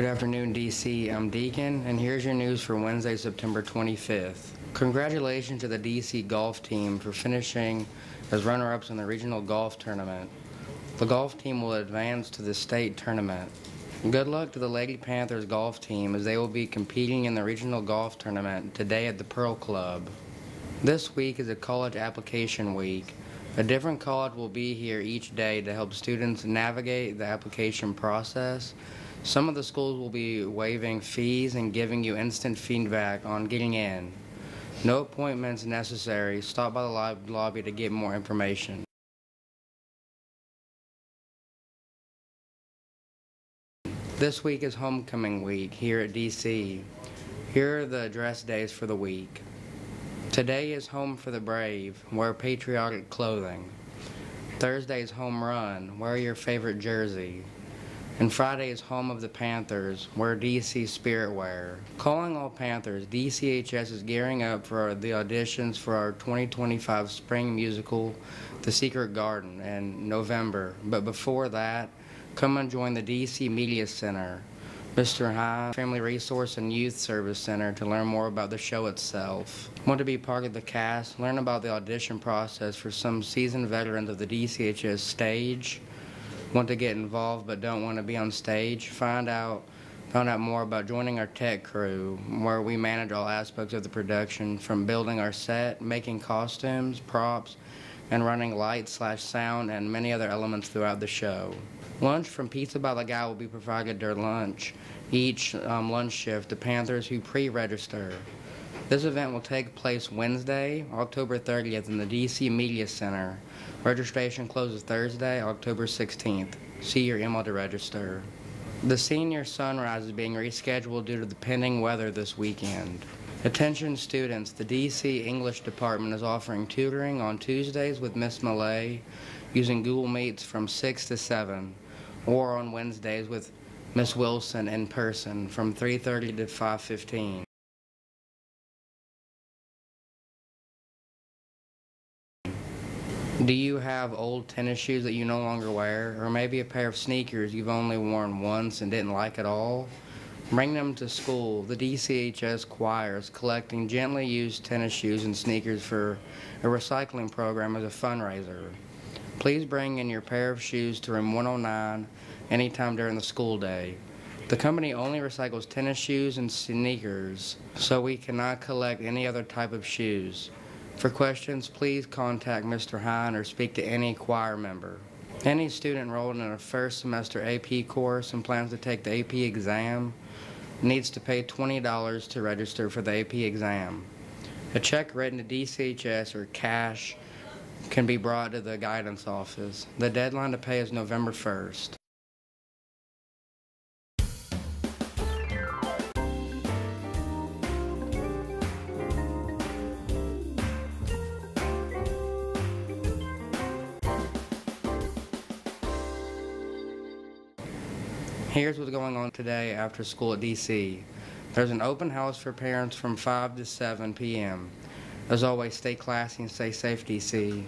Good afternoon, DC. I'm Deacon, and here's your news for Wednesday, September 25th. Congratulations to the DC golf team for finishing as runner-ups in the regional golf tournament. The golf team will advance to the state tournament. Good luck to the Lady Panthers golf team as they will be competing in the regional golf tournament today at the Pearl Club. This week is a college application week. A different college will be here each day to help students navigate the application process. Some of the schools will be waiving fees and giving you instant feedback on getting in. No appointments necessary. Stop by the lob- lobby to get more information. This week is homecoming week here at DC. Here are the dress days for the week. Today is home for the brave. Wear patriotic clothing. Thursday's home run. Wear your favorite jersey. And Friday is home of the Panthers. where DC spirit wear. Calling all Panthers, DCHS is gearing up for the auditions for our 2025 spring musical, The Secret Garden, in November. But before that, come and join the DC Media Center, Mr. High Family Resource and Youth Service Center to learn more about the show itself. Want to be part of the cast? Learn about the audition process for some seasoned veterans of the DCHS stage? Want to get involved but don't want to be on stage? Find out Found out more about joining our tech crew, where we manage all aspects of the production, from building our set, making costumes, props, and running lights slash sound and many other elements throughout the show. Lunch from Pizza by the Guy will be provided during lunch, each um, lunch shift the Panthers who pre-register. This event will take place Wednesday, October 30th in the DC Media Center. Registration closes Thursday, October 16th. See your email to register. The senior sunrise is being rescheduled due to the pending weather this weekend. Attention students, the DC English Department is offering tutoring on Tuesdays with Miss Millay using Google Meets from 6 to 7 or on Wednesdays with Miss Wilson in person from 3:30 to 5:15. Do you have old tennis shoes that you no longer wear? Or maybe a pair of sneakers you've only worn once and didn't like at all? Bring them to school. The DCHS choir is collecting gently used tennis shoes and sneakers for a recycling program as a fundraiser. Please bring in your pair of shoes to room 109 anytime during the school day. The company only recycles tennis shoes and sneakers, so we cannot collect any other type of shoes. For questions, please contact Mr. Hine or speak to any choir member. Any student enrolled in a first semester AP course and plans to take the AP exam needs to pay $20 to register for the AP exam. A check written to DCHS or cash can be brought to the guidance office. The deadline to pay is November 1st. Here's what's going on today after school at DC. There's an open house for parents from 5 to 7 p.m. As always, stay classy and stay safe, DC.